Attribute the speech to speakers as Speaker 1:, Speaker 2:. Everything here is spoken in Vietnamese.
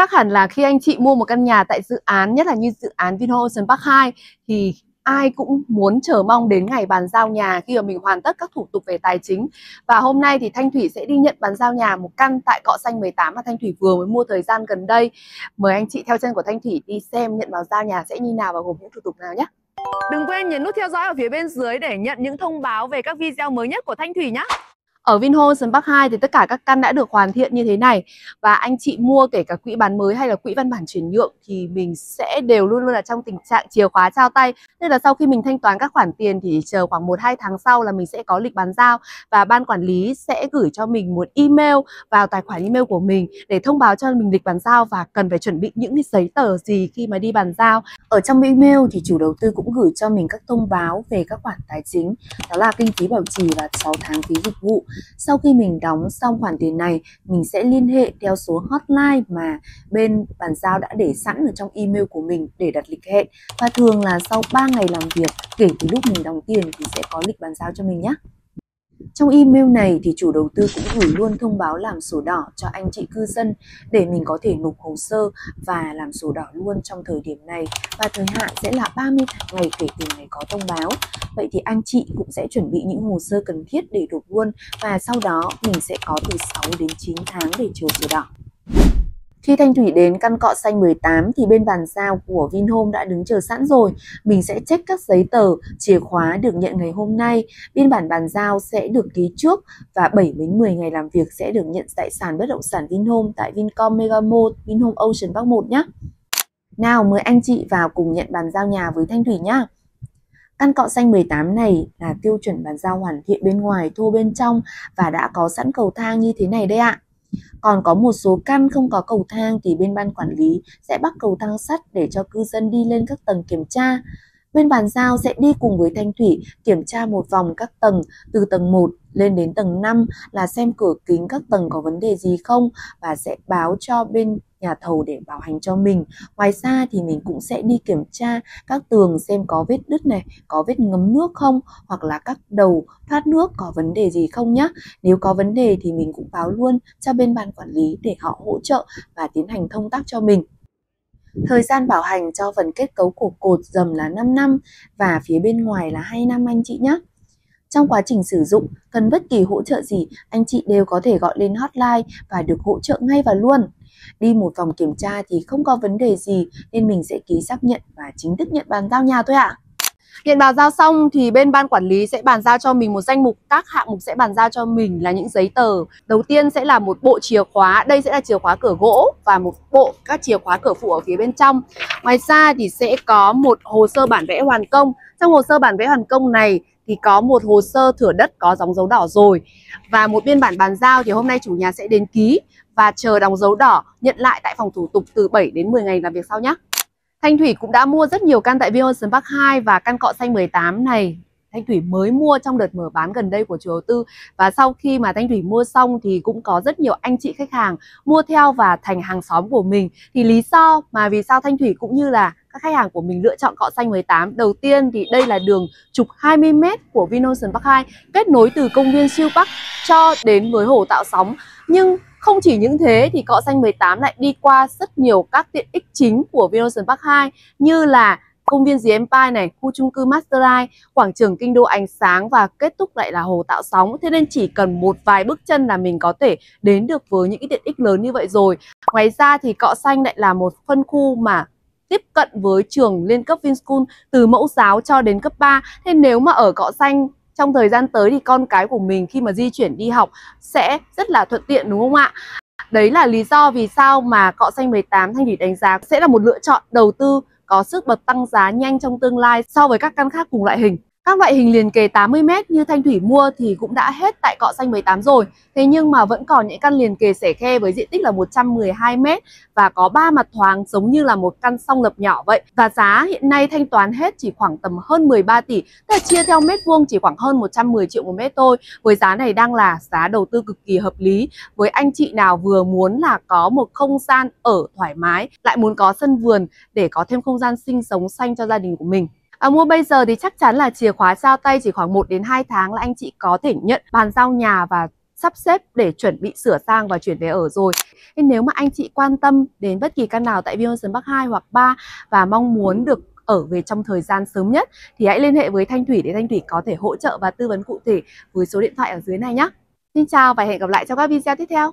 Speaker 1: Chắc hẳn là khi anh chị mua một căn nhà tại dự án, nhất là như dự án Vinhome Ocean Park 2 thì ai cũng muốn chờ mong đến ngày bàn giao nhà khi mà mình hoàn tất các thủ tục về tài chính. Và hôm nay thì Thanh Thủy sẽ đi nhận bàn giao nhà một căn tại Cọ Xanh 18 mà Thanh Thủy vừa mới mua thời gian gần đây. Mời anh chị theo chân của Thanh Thủy đi xem nhận bàn giao nhà sẽ như nào và gồm những thủ tục nào nhé. Đừng quên nhấn nút theo dõi ở phía bên dưới để nhận những thông báo về các video mới nhất của Thanh Thủy nhé. Ở Vinhome Sơn Bắc 2 thì tất cả các căn đã được hoàn thiện như thế này. Và anh chị mua kể cả quỹ bán mới hay là quỹ văn bản chuyển nhượng Thì mình sẽ đều luôn luôn là trong tình trạng chìa khóa trao tay. Nên là sau khi mình thanh toán các khoản tiền thì chờ khoảng 1-2 tháng sau là mình sẽ có lịch bán giao Và ban quản lý sẽ gửi cho mình một email vào tài khoản email của mình Để thông báo cho mình lịch bán giao và cần phải chuẩn bị những giấy tờ gì khi mà đi bàn giao. Ở trong email thì chủ đầu tư cũng gửi cho mình các thông báo về các khoản tài chính, Đó là kinh phí bảo trì và 6 tháng phí dịch vụ sau khi mình đóng xong khoản tiền này, mình sẽ liên hệ theo số hotline mà bên bàn giao đã để sẵn ở trong email của mình để đặt lịch hẹn. Và thường là sau 3 ngày làm việc kể từ lúc mình đóng tiền thì sẽ có lịch bàn giao cho mình nhé. Trong email này thì chủ đầu tư cũng gửi luôn thông báo làm sổ đỏ cho anh chị cư dân để mình có thể nộp hồ sơ và làm sổ đỏ luôn trong thời điểm này và thời hạn sẽ là 30 ngày kể từ ngày có thông báo. Vậy thì anh chị cũng sẽ chuẩn bị những hồ sơ cần thiết để nộp luôn và sau đó mình sẽ có từ 6 đến 9 tháng để chờ sổ đỏ. Khi Thanh Thủy đến căn cọ xanh 18 thì bên bàn giao của Vinhome đã đứng chờ sẵn rồi. Mình sẽ check các giấy tờ, chìa khóa được nhận ngày hôm nay. Biên bản bàn giao sẽ được ký trước và 7 đến 10 ngày làm việc sẽ được nhận tại sàn bất động sản Vinhome tại Vincom Megamall, Vinhome Ocean Park 1 nhé. Nào mời anh chị vào cùng nhận bàn giao nhà với Thanh Thủy nhé. Căn cọ xanh 18 này là tiêu chuẩn bàn giao hoàn thiện bên ngoài, thô bên trong và đã có sẵn cầu thang như thế này đây ạ. Còn có một số căn không có cầu thang thì bên ban quản lý sẽ bắt cầu thang sắt để cho cư dân đi lên các tầng kiểm tra. Bên bàn giao sẽ đi cùng với Thanh Thủy kiểm tra một vòng các tầng, từ tầng 1 lên đến tầng 5 là xem cửa kính các tầng có vấn đề gì không và sẽ báo cho bên nhà thầu để bảo hành cho mình. Ngoài ra thì mình cũng sẽ đi kiểm tra các tường xem có vết đứt này, có vết ngấm nước không hoặc là các đầu thoát nước có vấn đề gì không nhé. Nếu có vấn đề thì mình cũng báo luôn cho bên ban quản lý để họ hỗ trợ và tiến hành thông tác cho mình. Thời gian bảo hành cho phần kết cấu của cột dầm là 5 năm và phía bên ngoài là 2 năm anh chị nhé. Trong quá trình sử dụng, cần bất kỳ hỗ trợ gì, anh chị đều có thể gọi lên hotline và được hỗ trợ ngay và luôn. Đi một vòng kiểm tra thì không có vấn đề gì nên mình sẽ ký xác nhận và chính thức nhận bàn giao nhà thôi ạ. À. Nhận bàn giao xong thì bên ban quản lý sẽ bàn giao cho mình một danh mục các hạng mục sẽ bàn giao cho mình là những giấy tờ. Đầu tiên sẽ là một bộ chìa khóa, đây sẽ là chìa khóa cửa gỗ và một bộ các chìa khóa cửa phụ ở phía bên trong. Ngoài ra thì sẽ có một hồ sơ bản vẽ hoàn công. Trong hồ sơ bản vẽ hoàn công này thì có một hồ sơ thửa đất có đóng dấu đỏ rồi. Và một biên bản bàn giao thì hôm nay chủ nhà sẽ đến ký và chờ đóng dấu đỏ nhận lại tại phòng thủ tục từ 7 đến 10 ngày làm việc sau nhé. Thanh Thủy cũng đã mua rất nhiều căn tại Vinhomes Park 2 và căn cọ xanh 18 này. Thanh Thủy mới mua trong đợt mở bán gần đây của chủ đầu tư. Và sau khi mà Thanh Thủy mua xong thì cũng có rất nhiều anh chị khách hàng mua theo và thành hàng xóm của mình. Thì lý do mà vì sao Thanh Thủy cũng như là các khách hàng của mình lựa chọn cọ xanh 18 đầu tiên thì đây là đường trục 20m của Vinocean Park 2 kết nối từ công viên siêu Park cho đến với hồ tạo sóng nhưng không chỉ những thế thì cọ xanh 18 lại đi qua rất nhiều các tiện ích chính của Vinocean Park 2 như là công viên The Empire này, khu chung cư Masterline, quảng trường kinh đô ánh sáng và kết thúc lại là hồ tạo sóng. Thế nên chỉ cần một vài bước chân là mình có thể đến được với những cái tiện ích lớn như vậy rồi. Ngoài ra thì cọ xanh lại là một phân khu mà tiếp cận với trường liên cấp Vinschool từ mẫu giáo cho đến cấp 3. Thế nếu mà ở cọ xanh, trong thời gian tới thì con cái của mình khi mà di chuyển đi học sẽ rất là thuận tiện, đúng không ạ? Đấy là lý do vì sao mà cọ xanh 18 Thanh Thủy đánh giá sẽ là một lựa chọn đầu tư có sức bật tăng giá nhanh trong tương lai so với các căn khác cùng loại hình. Các loại hình liền kề 80m như Thanh Thủy mua thì cũng đã hết tại cọ xanh 18 rồi. Thế nhưng mà vẫn còn những căn liền kề sẻ khe với diện tích là 112m và có ba mặt thoáng giống như là một căn song lập nhỏ vậy. Và giá hiện nay thanh toán hết chỉ khoảng tầm hơn 13 tỷ, tức là chia theo mét vuông chỉ khoảng hơn 110 triệu một mét thôi. Với giá này đang là giá đầu tư cực kỳ hợp lý với anh chị nào vừa muốn là có một không gian ở thoải mái, lại muốn có sân vườn để có thêm không gian sinh sống xanh cho gia đình của mình. À, mua bây giờ thì chắc chắn là chìa khóa giao tay chỉ khoảng 1 đến 2 tháng là anh chị có thể nhận bàn giao nhà và sắp xếp để chuẩn bị sửa sang và chuyển về ở rồi. Nên nếu mà anh chị quan tâm đến bất kỳ căn nào tại Vinhomes Bắc 2 hoặc 3 và mong muốn được ở về trong thời gian sớm nhất thì hãy liên hệ với Thanh Thủy để Thanh Thủy có thể hỗ trợ và tư vấn cụ thể với số điện thoại ở dưới này nhé. Xin chào và hẹn gặp lại trong các video tiếp theo.